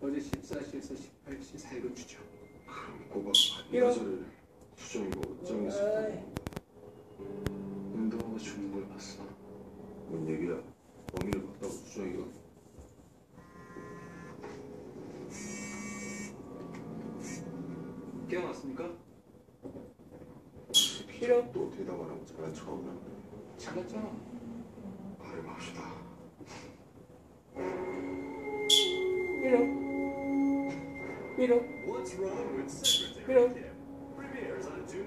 어제 14시에서 18시 사이로 추정. 고박 이런- 여자를 수정이고 어쩌면서 운동하고 죽는 걸 봤어 뭔 얘기야 범인을 봤다고 수정이가 기억났습니까? 이런 또 대답 안 하고 잘난 척하고 잘났잖아. 말을 맙시다 이런.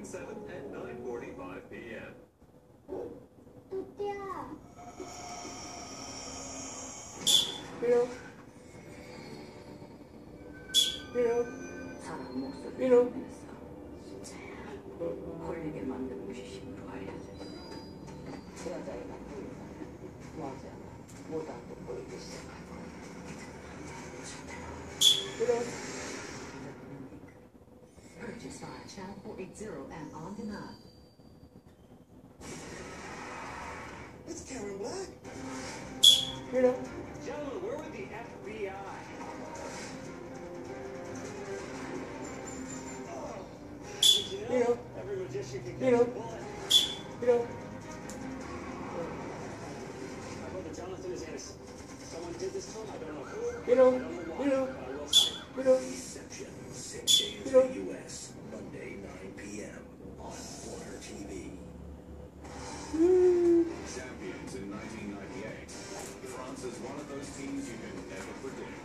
7th at 9:45 p.m. 뚜띠야, 이런. 이런. 사람 목소리 이런. 들으면서 홀리게 만든 무시심으로 알려져 있어. 여자애가 보이면 맞아. 못하고 보이기 시작하고. 이런. Channel 480 and on demand. It's Karen Black. Weirdo. Gentlemen, we're with the FBI. You know. you know? Weirdo. Every My brother Jonathan is innocent. Someone did this to him. I don't know you know Weirdo. know. those things you can never predict.